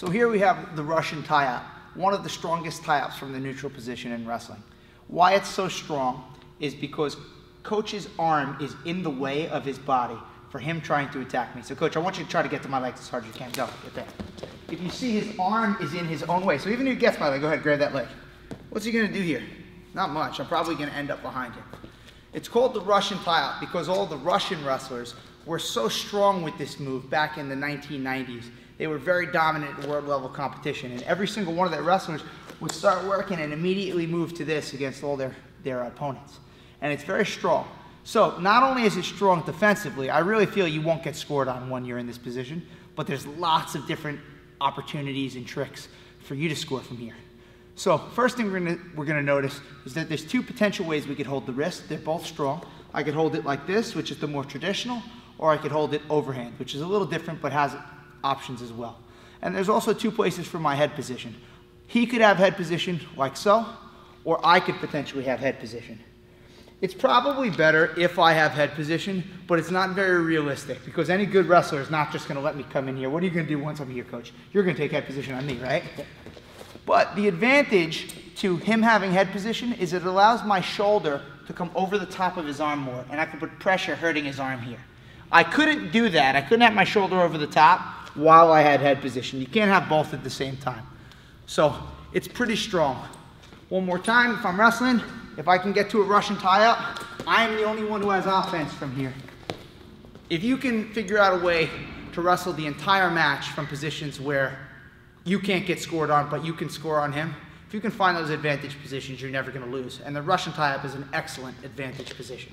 So here we have the Russian tie-up, one of the strongest tie-ups from the neutral position in wrestling. Why it's so strong is because coach's arm is in the way of his body for him trying to attack me. So coach, I want you to try to get to my legs as hard as you can. Go, get there. If you see his arm is in his own way, so even if he gets my leg, go ahead, grab that leg. What's he gonna do here? Not much. I'm probably gonna end up behind him. It's called the Russian tie-up because all the Russian wrestlers were so strong with this move back in the 1990s. They were very dominant in world level competition, and every single one of their wrestlers would start working and immediately move to this against all their, their opponents. And it's very strong. So not only is it strong defensively, I really feel you won't get scored on when you're in this position, but there's lots of different opportunities and tricks for you to score from here. So first thing we're gonna, we're gonna notice is that there's two potential ways we could hold the wrist. They're both strong. I could hold it like this, which is the more traditional, or I could hold it overhand, which is a little different but has options as well. And there's also two places for my head position. He could have head position like so, or I could potentially have head position. It's probably better if I have head position, but it's not very realistic because any good wrestler is not just going to let me come in here. What are you going to do once I'm here, coach? You're going to take head position on me, right? But the advantage to him having head position is it allows my shoulder to come over the top of his arm more, and I can put pressure hurting his arm here. I couldn't do that. I couldn't have my shoulder over the top while I had head position. You can't have both at the same time. So it's pretty strong. One more time, if I'm wrestling, if I can get to a Russian tie-up, I am the only one who has offense from here. If you can figure out a way to wrestle the entire match from positions where you can't get scored on, but you can score on him, if you can find those advantage positions, you're never going to lose. And the Russian tie-up is an excellent advantage position.